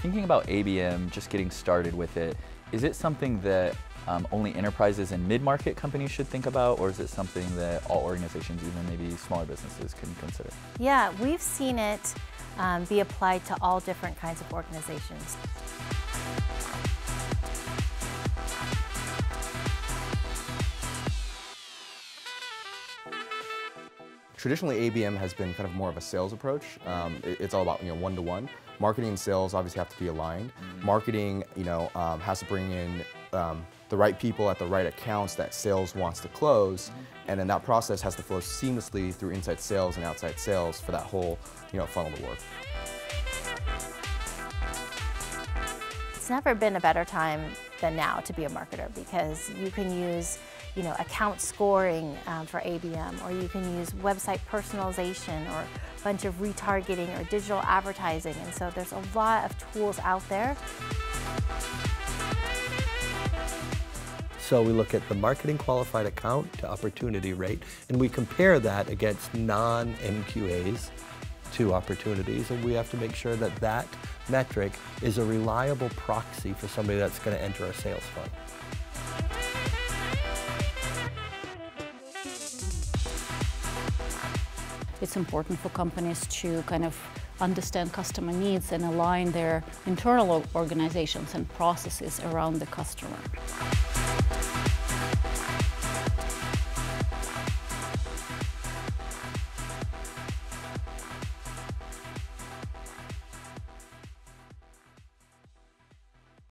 Thinking about ABM, just getting started with it, is it something that um, only enterprises and mid-market companies should think about, or is it something that all organizations, even maybe smaller businesses, can consider? Yeah, we've seen it um, be applied to all different kinds of organizations. Traditionally, ABM has been kind of more of a sales approach. Um, it, it's all about you know one-to-one. -one. Marketing and sales obviously have to be aligned. Mm. Marketing, you know, um, has to bring in um, the right people at the right accounts that sales wants to close, mm -hmm. and then that process has to flow seamlessly through inside sales and outside sales for that whole, you know, funnel to work. It's never been a better time than now to be a marketer because you can use you know, account scoring um, for ABM, or you can use website personalization or a bunch of retargeting or digital advertising. And so there's a lot of tools out there. So we look at the marketing qualified account to opportunity rate, and we compare that against non-MQAs to opportunities, and we have to make sure that that metric is a reliable proxy for somebody that's going to enter a sales fund. It's important for companies to kind of understand customer needs and align their internal organizations and processes around the customer.